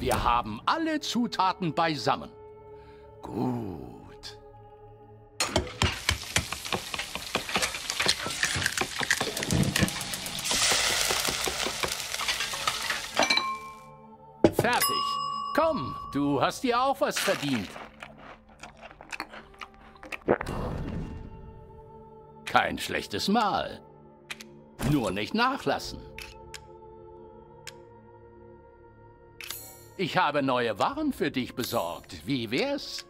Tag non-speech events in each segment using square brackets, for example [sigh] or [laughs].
Wir haben alle Zutaten beisammen. Gut. Fertig. Komm, du hast dir auch was verdient. Kein schlechtes Mahl. Nur nicht nachlassen. Ich habe neue Waren für dich besorgt. Wie wär's?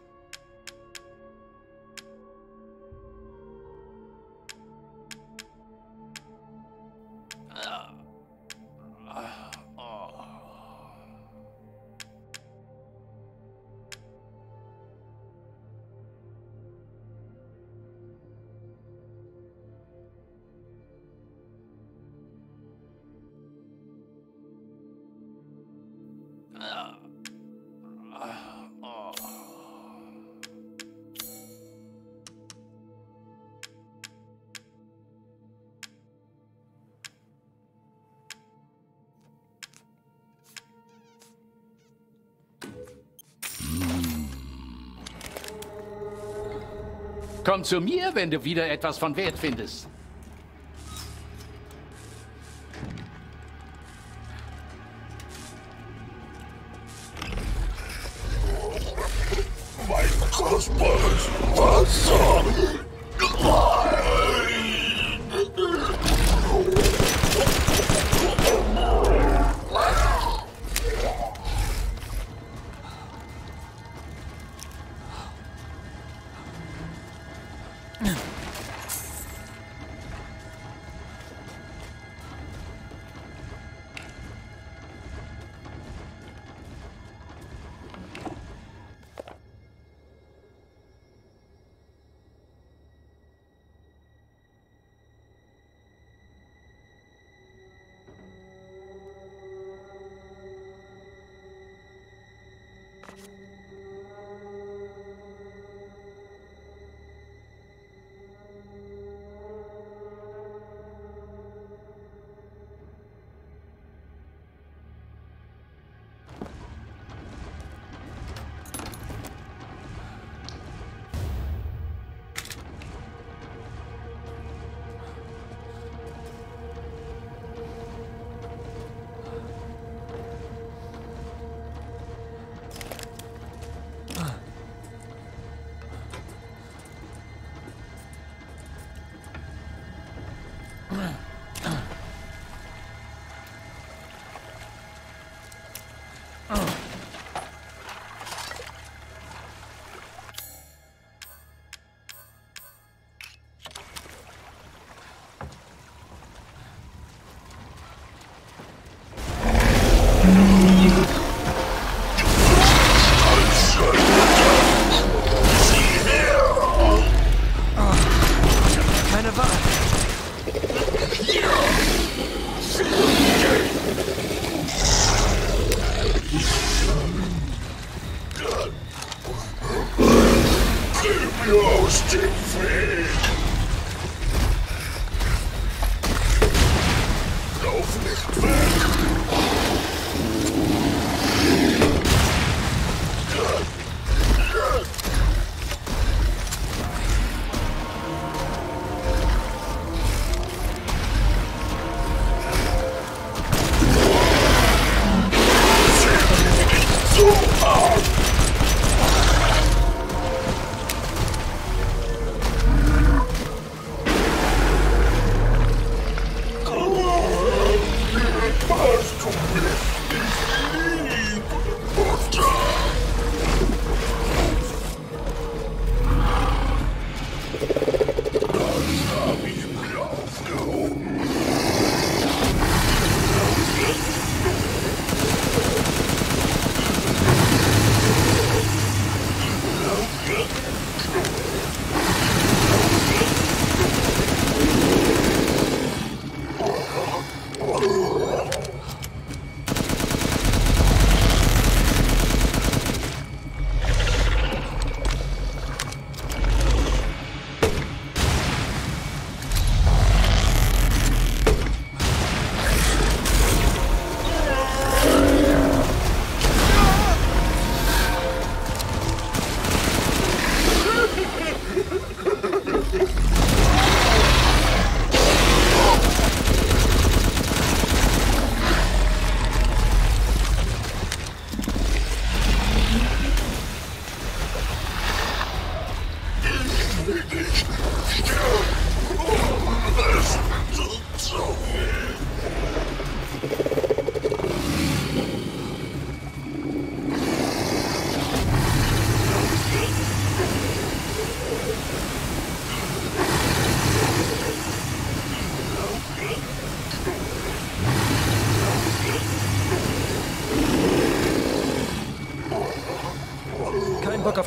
Komm zu mir, wenn du wieder etwas von Wert findest. Aus dem Weg. Lauf nicht weg.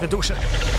мертвой души.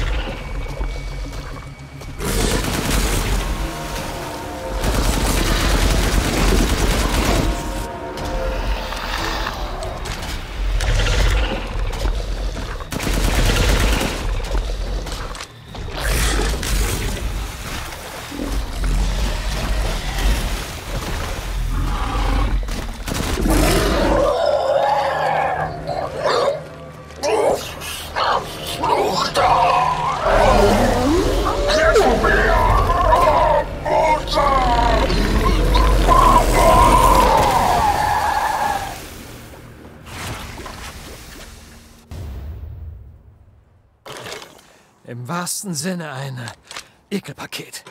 Wahrsten Sinne ein Ekelpaket.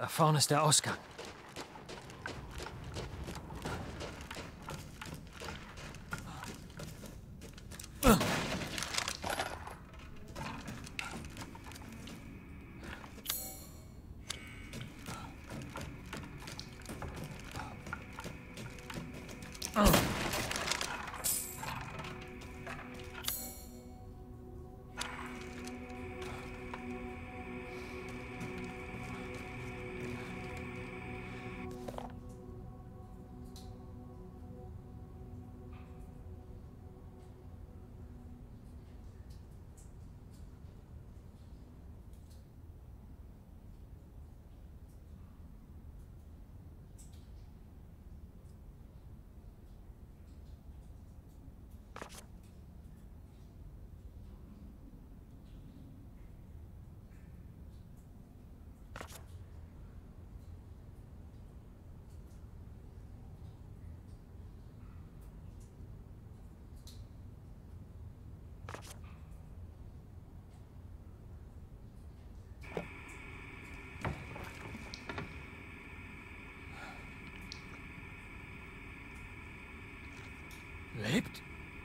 Da vorne ist der Ausgang.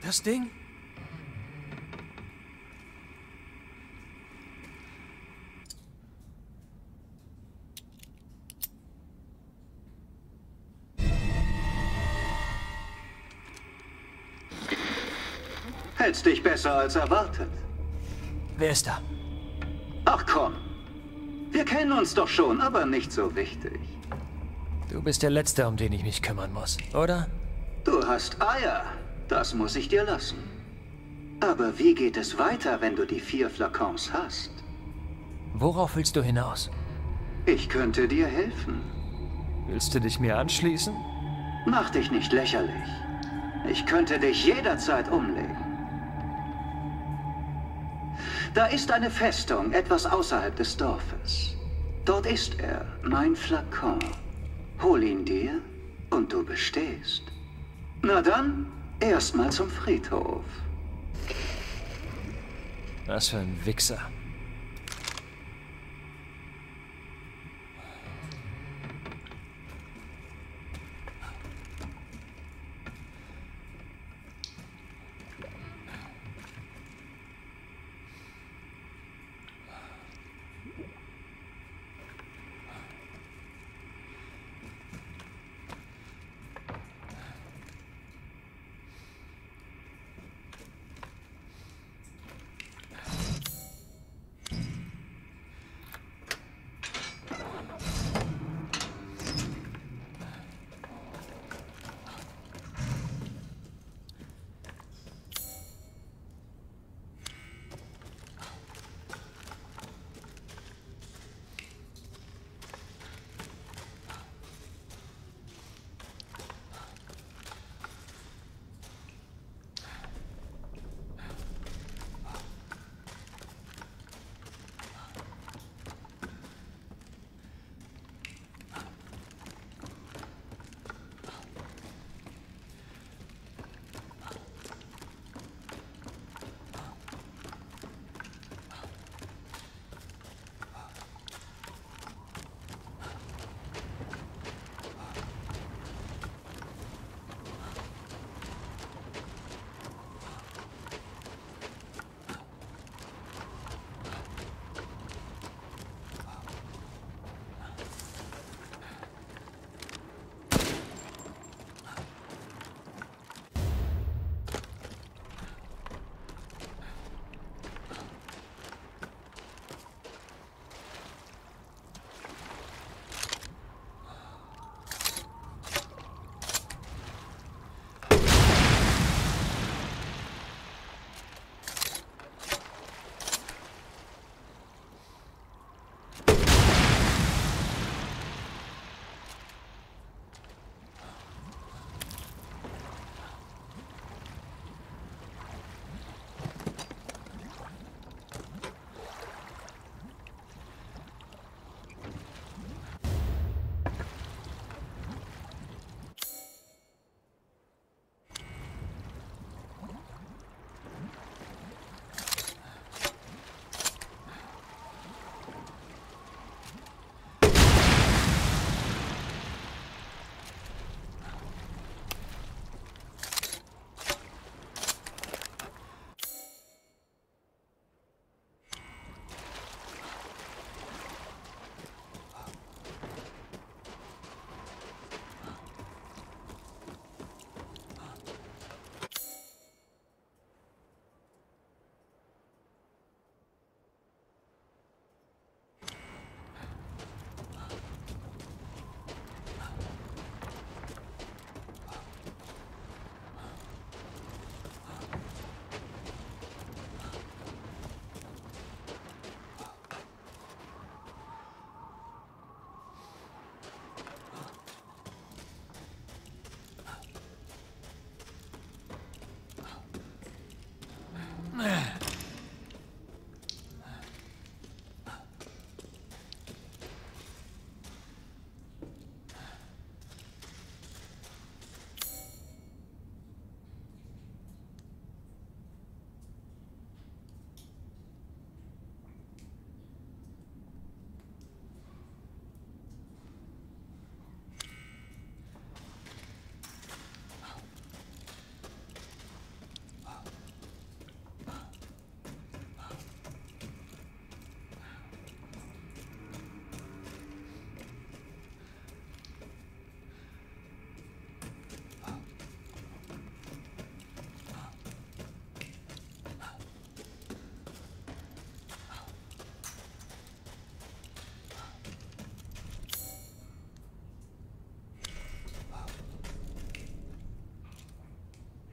Das Ding? Hältst dich besser als erwartet. Wer ist da? Ach komm. Wir kennen uns doch schon, aber nicht so wichtig. Du bist der Letzte, um den ich mich kümmern muss, oder? Du hast Eier. Das muss ich dir lassen. Aber wie geht es weiter, wenn du die vier Flakons hast? Worauf willst du hinaus? Ich könnte dir helfen. Willst du dich mir anschließen? Mach dich nicht lächerlich. Ich könnte dich jederzeit umlegen. Da ist eine Festung etwas außerhalb des Dorfes. Dort ist er, mein Flakon. Hol ihn dir und du bestehst. Na dann, erstmal zum Friedhof. Was für ein Wichser.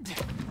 Damn. [laughs]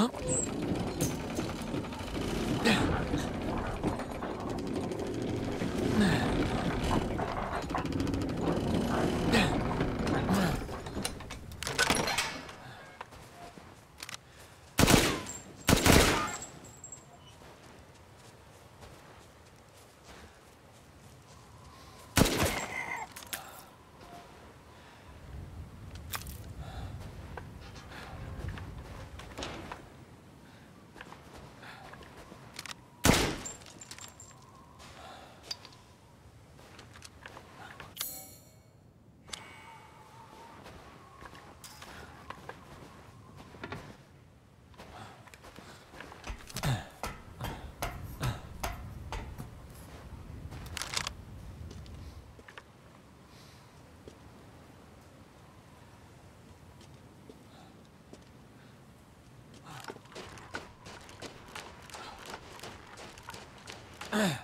あ Ugh. [clears throat]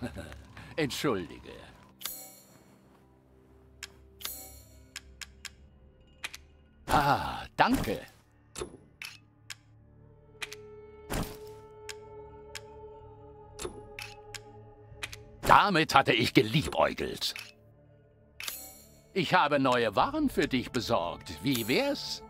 [laughs] Entschuldige. Ah, danke. Damit hatte ich geliebäugelt. Ich habe neue Waren für dich besorgt. Wie wär's?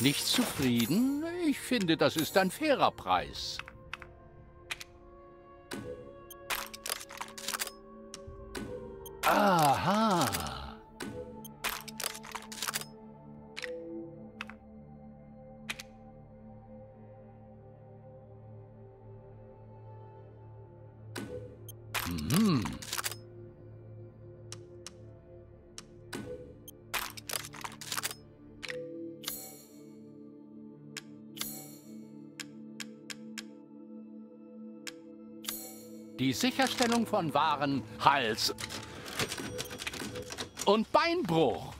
Nicht zufrieden? Ich finde, das ist ein fairer Preis. Aha. Sicherstellung von Waren, Hals und Beinbruch.